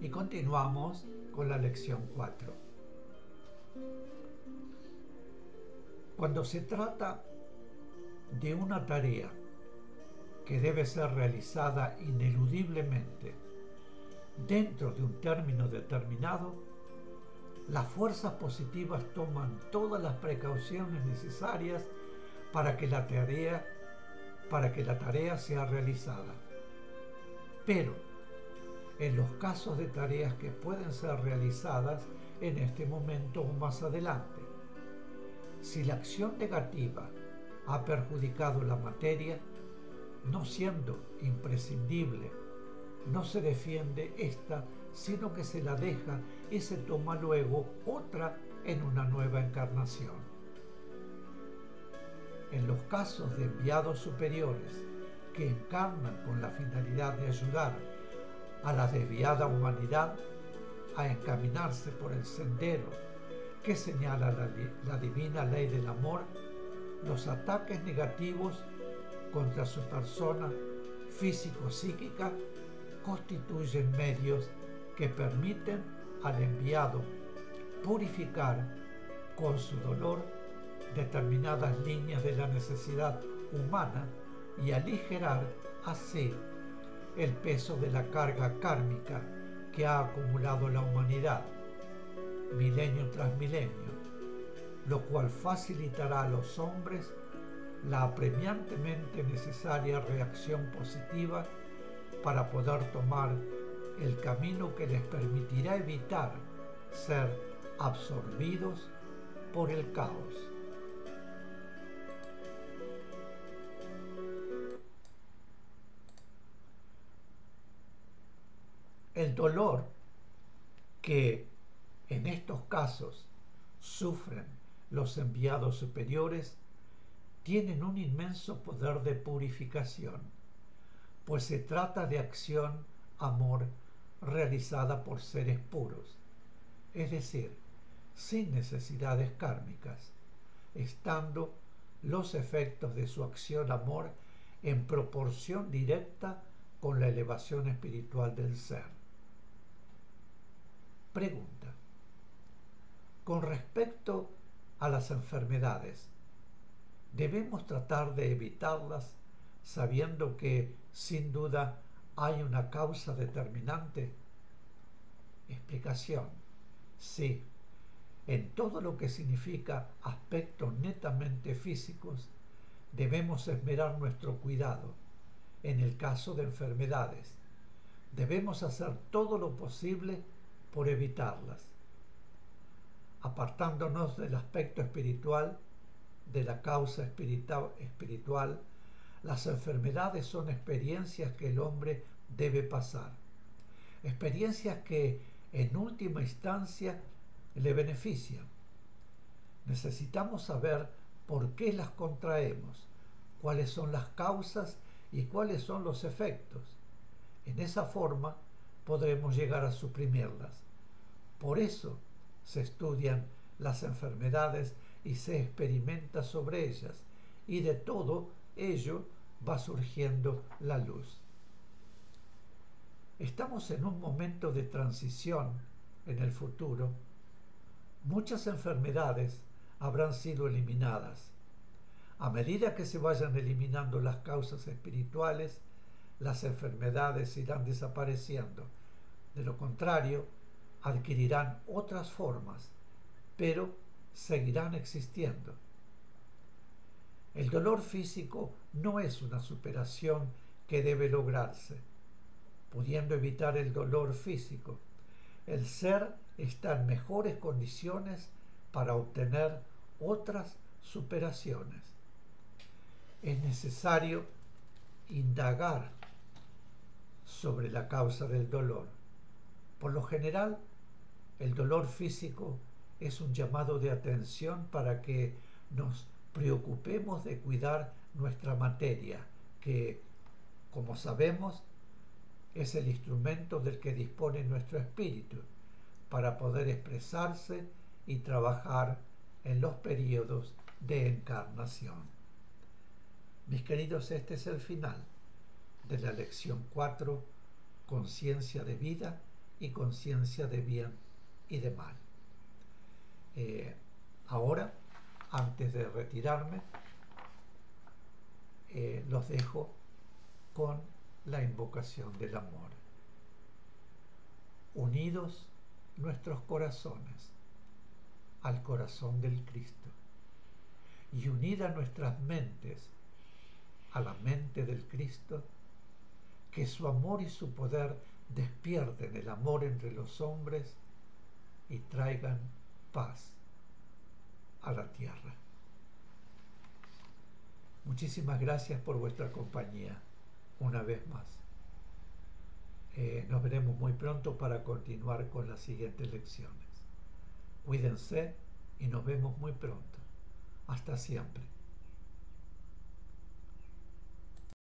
Y continuamos con la lección 4. Cuando se trata de una tarea que debe ser realizada ineludiblemente dentro de un término determinado, las fuerzas positivas toman todas las precauciones necesarias para que la tarea, para que la tarea sea realizada. Pero, en los casos de tareas que pueden ser realizadas en este momento o más adelante, si la acción negativa ha perjudicado la materia, no siendo imprescindible, no se defiende esta, sino que se la deja y se toma luego otra en una nueva encarnación. En los casos de enviados superiores que encarnan con la finalidad de ayudar a la desviada humanidad a encaminarse por el sendero que señala la, la divina ley del amor, los ataques negativos contra su persona físico-psíquica constituyen medios que permiten al enviado purificar con su dolor determinadas líneas de la necesidad humana y aligerar así el peso de la carga kármica que ha acumulado la humanidad milenio tras milenio, lo cual facilitará a los hombres la apremiantemente necesaria reacción positiva para poder tomar el camino que les permitirá evitar ser absorbidos por el caos. Dolor que en estos casos sufren los enviados superiores tienen un inmenso poder de purificación, pues se trata de acción, amor, realizada por seres puros, es decir, sin necesidades kármicas, estando los efectos de su acción amor en proporción directa con la elevación espiritual del ser. Pregunta. Con respecto a las enfermedades, debemos tratar de evitarlas sabiendo que, sin duda, hay una causa determinante. Explicación. Sí, en todo lo que significa aspectos netamente físicos, debemos esmerar nuestro cuidado. En el caso de enfermedades, debemos hacer todo lo posible por evitarlas. Apartándonos del aspecto espiritual, de la causa espiritual, las enfermedades son experiencias que el hombre debe pasar. Experiencias que en última instancia le benefician. Necesitamos saber por qué las contraemos, cuáles son las causas y cuáles son los efectos. En esa forma podremos llegar a suprimirlas. Por eso se estudian las enfermedades y se experimenta sobre ellas, y de todo ello va surgiendo la luz. Estamos en un momento de transición en el futuro. Muchas enfermedades habrán sido eliminadas. A medida que se vayan eliminando las causas espirituales, las enfermedades irán desapareciendo. De lo contrario, adquirirán otras formas, pero seguirán existiendo. El dolor físico no es una superación que debe lograrse. Pudiendo evitar el dolor físico, el ser está en mejores condiciones para obtener otras superaciones. Es necesario indagar sobre la causa del dolor. Por lo general, el dolor físico es un llamado de atención para que nos preocupemos de cuidar nuestra materia, que, como sabemos, es el instrumento del que dispone nuestro espíritu para poder expresarse y trabajar en los periodos de encarnación. Mis queridos, este es el final de la lección 4, conciencia de vida y conciencia de bien y de mal. Eh, ahora, antes de retirarme, eh, los dejo con la invocación del amor. Unidos nuestros corazones al corazón del Cristo y unidas nuestras mentes a la mente del Cristo, que su amor y su poder despierten el amor entre los hombres y traigan paz a la tierra. Muchísimas gracias por vuestra compañía una vez más. Eh, nos veremos muy pronto para continuar con las siguientes lecciones. Cuídense y nos vemos muy pronto. Hasta siempre.